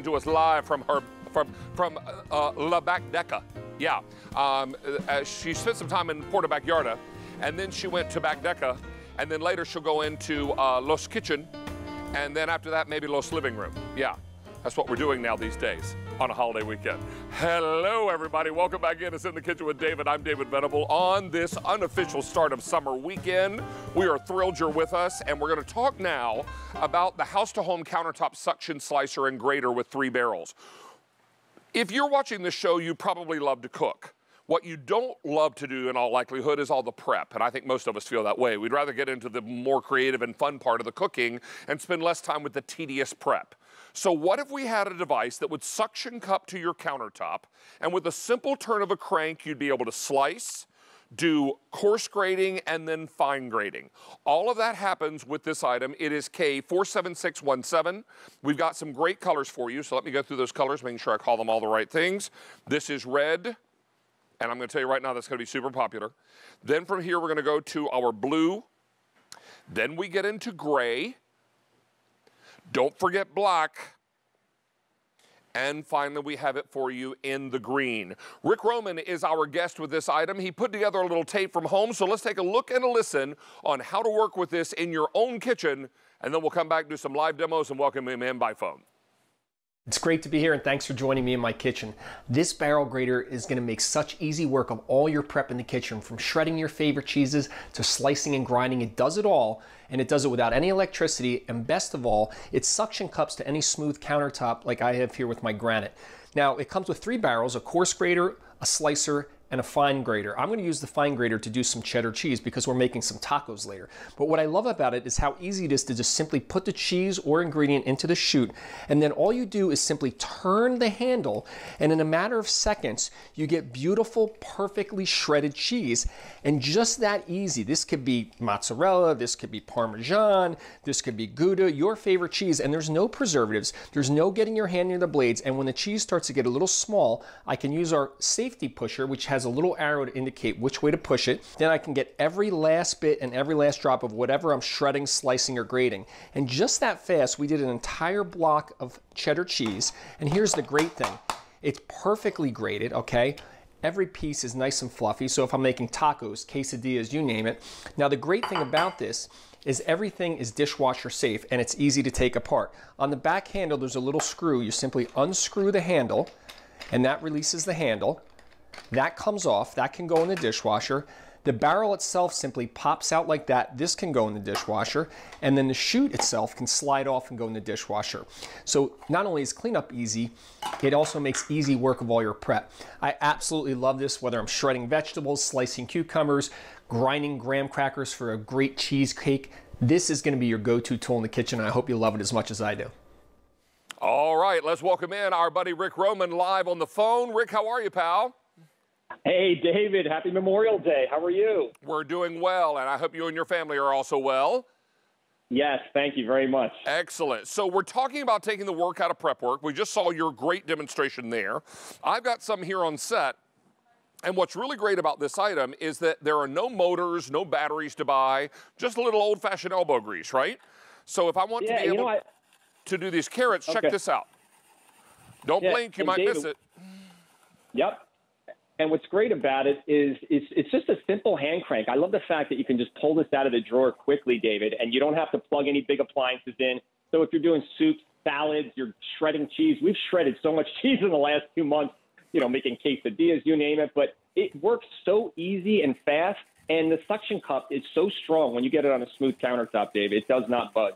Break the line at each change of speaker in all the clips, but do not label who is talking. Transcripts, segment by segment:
to us live from her from from uh, La Bagdeca. Yeah, um, uh, she spent some time in Puerto Vallarta, and then she went to Bagdeca, and then later she'll go into uh, Los Kitchen, and then after that maybe Los Living Room. Yeah, that's what we're doing now these days on a holiday weekend. Hello, everybody. Welcome back in. It's in the kitchen with David. I'm David Venable. On this unofficial start of summer weekend, we are thrilled you're with us, and we're going to talk now about the House2Home countertop suction slicer and grater with three barrels. If you're watching this show, you probably love to cook. What you don't love to do in all likelihood is all the prep, and I think most of us feel that way. We'd rather get into the more creative and fun part of the cooking and spend less time with the tedious prep. So what if we had a device that would suction cup to your countertop, and with a simple turn of a crank, you'd be able to slice, do coarse grading and then fine grading. All of that happens with this item. It is K47617. We've got some great colors for you, so let me go through those colors, making sure I call them all the right things. This is red, and I'm going to tell you right now that's going to be super popular. Then from here, we're going to go to our blue. Then we get into gray. Don't forget black. And finally, we have it for you in the green. Rick Roman is our guest with this item. He put together a little tape from home, so let's take a look and a listen on how to work with this in your own kitchen, and then we'll come back, do some live demos, and welcome him in by phone.
It's great to be here and thanks for joining me in my kitchen. This barrel grater is going to make such easy work of all your prep in the kitchen from shredding your favorite cheeses to slicing and grinding. It does it all and it does it without any electricity and best of all, it suction cups to any smooth countertop like I have here with my granite. Now it comes with three barrels, a coarse grater, a slicer, and a fine grater. I'm gonna use the fine grater to do some cheddar cheese because we're making some tacos later. But what I love about it is how easy it is to just simply put the cheese or ingredient into the chute and then all you do is simply turn the handle and in a matter of seconds you get beautiful, perfectly shredded cheese and just that easy. This could be mozzarella, this could be Parmesan, this could be Gouda, your favorite cheese and there's no preservatives, there's no getting your hand near the blades and when the cheese starts to get a little small, I can use our safety pusher which has has a little arrow to indicate which way to push it. Then I can get every last bit and every last drop of whatever I'm shredding, slicing, or grating. And just that fast, we did an entire block of cheddar cheese. And here's the great thing. It's perfectly grated, okay? Every piece is nice and fluffy. So if I'm making tacos, quesadillas, you name it. Now the great thing about this is everything is dishwasher safe and it's easy to take apart. On the back handle, there's a little screw. You simply unscrew the handle and that releases the handle. That comes off, that can go in the dishwasher. The barrel itself simply pops out like that. This can go in the dishwasher. And then the chute itself can slide off and go in the dishwasher. So not only is cleanup easy, it also makes easy work of all your prep. I absolutely love this, whether I'm shredding vegetables, slicing cucumbers, grinding graham crackers for a great cheesecake. This is gonna be your go-to tool in the kitchen, I hope you love it as much as I do.
All right, let's welcome in our buddy Rick Roman live on the phone. Rick, how are you, pal?
Hey, David, happy Memorial Day. How are you?
We're doing well, and I hope you and your family are also well.
Yes, thank you very much.
Excellent. So we're talking about taking the work out of prep work. We just saw your great demonstration there. I've got some here on set. And what's really great about this item is that there are no motors, no batteries to buy, just a little old-fashioned elbow grease, right? So if I want
yeah,
to be able
I...
to do these carrots, okay. check this out. Don't yeah, blink, you might
David,
miss it.
Yep. And what's great about it is it's, it's just a simple hand crank. I love the fact that you can just pull this out of the drawer quickly, David, and you don't have to plug any big appliances in. So if you're doing soups, salads, you're shredding cheese. We've shredded so much cheese in the last two months, you know, making quesadillas, you name it. But it works so easy and fast. And the suction cup is so strong when you get it on a smooth countertop, David. It does not budge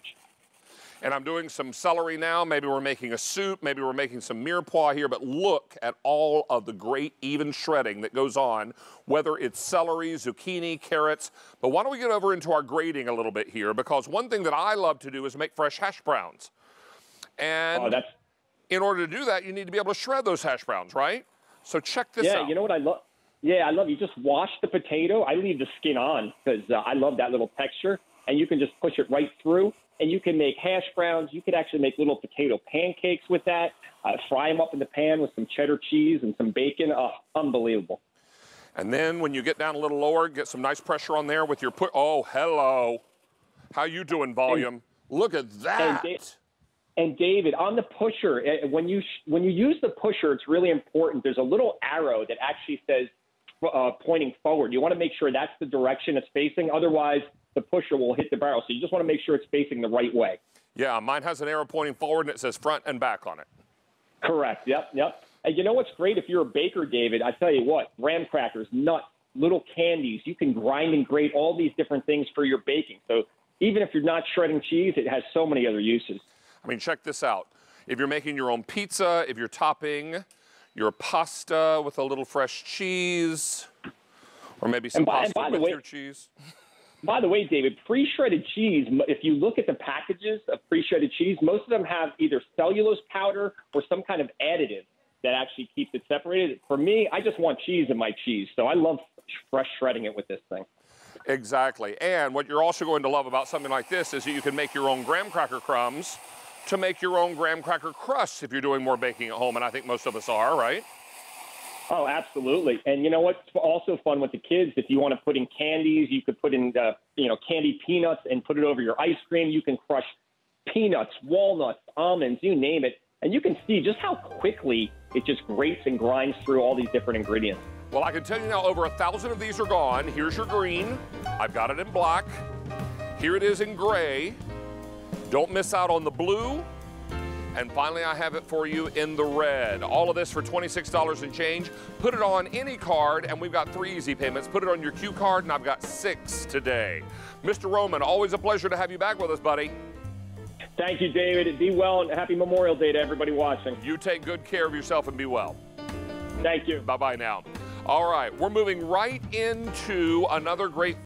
and I'm doing some celery now. Maybe we're making a soup. Maybe we're making some mirepoix here. But look at all of the great even shredding that goes on, whether it's celery, zucchini, carrots. But why don't we get over into our grating a little bit here? Because one thing that I love to do is make fresh hash browns. And
oh,
in order to do that, you need to be able to shred those hash browns, right? So check this
yeah,
out.
Yeah, you know what I love? Yeah, I love you just wash the potato. I leave the skin on because uh, I love that little texture, and you can just push it right through and you can make hash browns. You could actually make little potato pancakes with that. Uh, fry them up in the pan with some cheddar cheese and some bacon. Oh, unbelievable.
And then when you get down a little lower, get some nice pressure on there with your put. Oh, hello. How you doing, volume? And, Look at that.
And David, on the pusher, eh, when you when you use the pusher, it's really important. There's a little arrow that actually says uh, pointing forward. You want to make sure that's the direction it's facing. Otherwise, the pusher will hit the barrel. So you just want to make sure it's facing the right way.
Yeah, mine has an arrow pointing forward and it says front and back on it.
Correct. Yep. Yep. And you know what's great if you're a baker, David? I tell you what, graham crackers, nuts, little candies. You can grind and grate all these different things for your baking. So even if you're not shredding cheese, it has so many other uses.
I mean, check this out. If you're making your own pizza, if you're topping your pasta with a little fresh cheese, or maybe some
by,
pasta with
way,
your cheese.
By the way, David, pre-shredded cheese, if you look at the packages of pre-shredded cheese, most of them have either cellulose powder or some kind of additive that actually keeps it separated. For me, I just want cheese in my cheese, so I love fresh shredding it with this thing.
Exactly. And what you're also going to love about something like this is that you can make your own graham cracker crumbs to make your own graham cracker crusts if you're doing more baking at home, and I think most of us are, right?
Oh, absolutely. And you know what's also fun with the kids? If you want to put in candies, you could put in, uh, you know, candied peanuts and put it over your ice cream. You can crush peanuts, walnuts, almonds, you name it. And you can see just how quickly it just grates and grinds through all these different ingredients.
Well, I can tell you now, over a thousand of these are gone. Here's your green. I've got it in black. Here it is in gray. Don't miss out on the blue. And finally, I have it for you in the red. All of this for $26 and change. Put it on any card, and we've got three easy payments. Put it on your Q card, and I've got six today. Mr. Roman, always a pleasure to have you back with us, buddy.
Thank you, David. Be well, and happy Memorial Day to everybody watching.
You take good care of yourself and be well.
Thank you.
Bye bye now. All right, we're moving right into another great